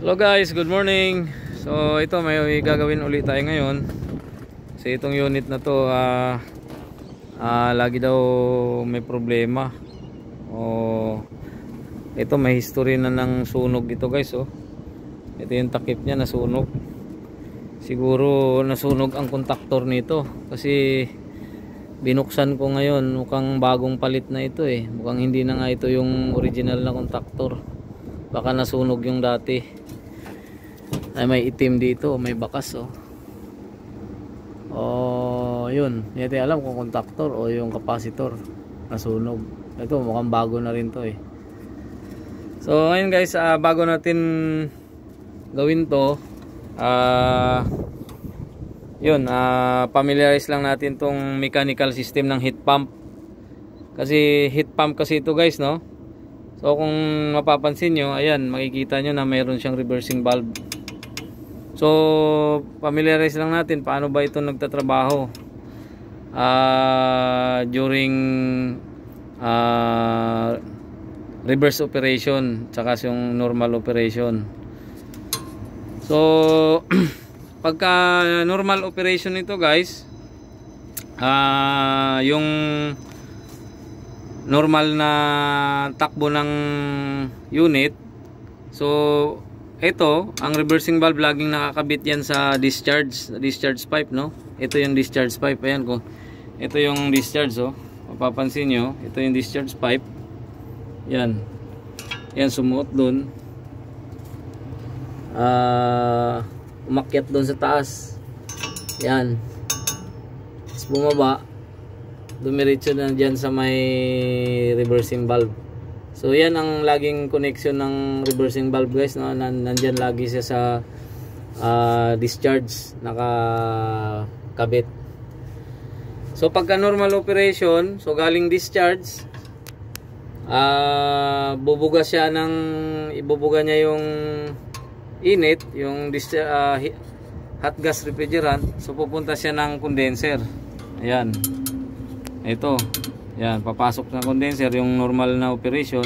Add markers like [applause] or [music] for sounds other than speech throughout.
Hello guys, good morning. So ito may gagawin ulit tayo ngayon. Kasi itong unit na to ah ah, lagi daw may problema. O ito may history na ng sunog ito guys oh. Ito yung takip niya nasunog. Siguro nasunog ang kontaktor nito kasi binuksan ko ngayon mukhang bagong palit na ito eh. Mukhang hindi na nga ito yung original na kontaktor. Baka nasunog yung dati ay may itim dito may bakas oh. Oh yun. Hindi natin alam kung contactor o yung capacitor nasunog ito mukhang bago na rin to eh. So ngayon guys uh, bago natin gawin to ah uh, yun uh, familiarize lang natin tong mechanical system ng heat pump. Kasi heat pump kasi ito guys no? So kung mapapansin nyo ayan makikita nyo na mayroon siyang reversing valve So, familiarize lang natin paano ba ito nagtatrabaho uh, during uh, reverse operation tsaka yung normal operation. So, [clears throat] pagka normal operation ito guys, uh, yung normal na takbo ng unit, so ito, ang reversing valve laging nakakabit yan sa discharge, discharge pipe, no? Ito yung discharge pipe, ayan ko. Ito yung discharge, oh. Mapapansin nyo, ito yung discharge pipe. Yan. Yan, sumuot dun. Uh, umakyat dun sa taas. Yan. Tapos bumaba. Dumiretso na dyan sa may reversing valve. So yan ang laging connection ng reversing valve guys no nandiyan lagi siya sa uh, discharge nakakabit. So pagka normal operation, so galing discharge uh, bubuga siya ng ibubuga niya yung init, yung uh, hot gas refrigerant. So pupunta siya ng condenser. Ayan. Ito. Yan, papasok ng condenser yung normal na operation.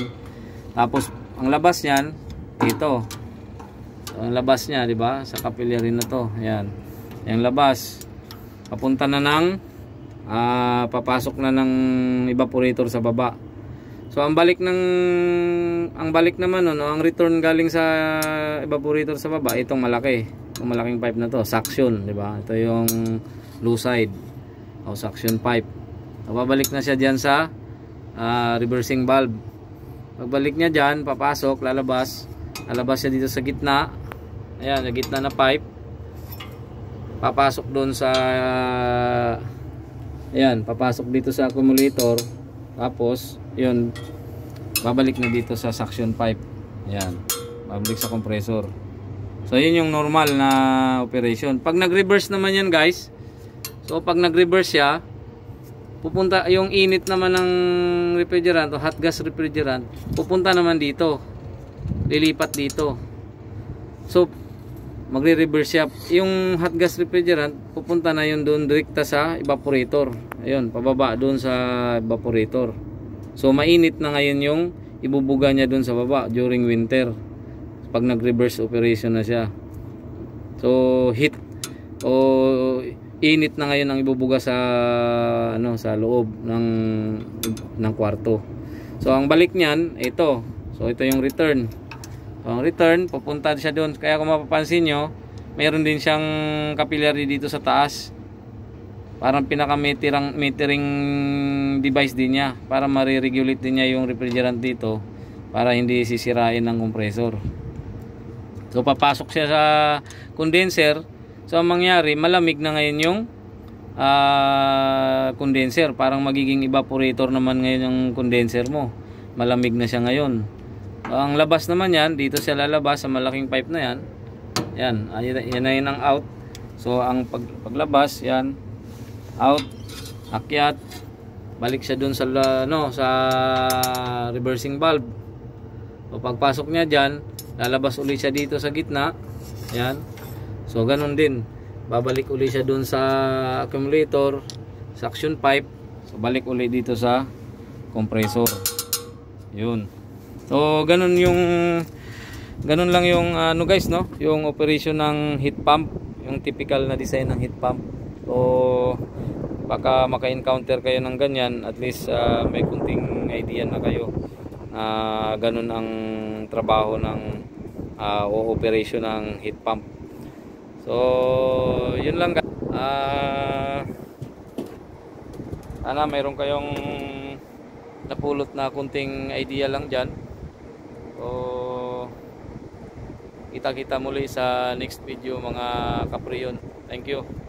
Tapos ang labas niyan dito. So, ang labas niya, 'di ba? Sa capillary na 'to. Ayan. Yung labas papunta na ng uh, papasok na ng evaporator sa baba. So ang balik ng ang balik naman no, ang return galing sa evaporator sa baba, itong malaki. Itong malaking pipe na 'to, suction, 'di ba? Ito yung low side o suction pipe. Babalik na siya diyan sa uh, reversing valve. Pagbalik niya diyan, papasok, lalabas. Lalabas siya dito sa gitna. Ayan, sa gitna na pipe. Papasok doon sa Ayan, papasok dito sa accumulator. Tapos, 'yun babalik na dito sa suction pipe. Ayan. Babalik sa compressor. So, yun yung normal na operation. Pag nag-reverse naman yan guys, so pag nag-reverse siya, pupunta yung init naman ng refrigerant o hot gas refrigerant pupunta naman dito. Lilipat dito. So magre-reverse siya. Yung hot gas refrigerant pupunta na yun doon direkta sa evaporator. Ayun pababa doon sa evaporator. So mainit na ngayon yung ibubuga niya doon sa baba during winter. Pag nag-reverse operation na siya. So heat o init na ngayon ang ibubuga sa ano sa loob ng ng kwarto. So ang balik niyan ito. So ito yung return. So, ang return pupunta siya doon. Kaya kung mapapansin nyo, mayroon din siyang capillary dito sa taas. Parang pinaka metering, metering device din niya para mariregulate din niya yung refrigerant dito para hindi sisirain ng compressor. So papasok siya sa condenser So ang mangyari, malamig na ngayon yung uh, condenser. Parang magiging evaporator naman ngayon yung condenser mo. Malamig na siya ngayon. Ang labas naman yan, dito siya lalabas sa malaking pipe na yan. Yan, ah, yan na yun ang out. So ang pag, paglabas, yan, out, akyat, balik siya dun sa, no, sa reversing valve. So pagpasok niya dyan, lalabas ulit siya dito sa gitna. Yan, So ganun din. Babalik uli siya dun sa accumulator, suction pipe. So balik uli dito sa compressor. Yun. So ganun yung ganun lang yung ano guys no yung operation ng heat pump yung typical na design ng heat pump so baka maka-encounter kayo ng ganyan at least ah, may kunting idea na kayo na ganun ang trabaho ng ah, o operation ng heat pump so yun lang guys. Ah sana mayroon kayong napulot na kunting idea lang dyan. So kita kita muli sa next video mga kapriyon. Thank you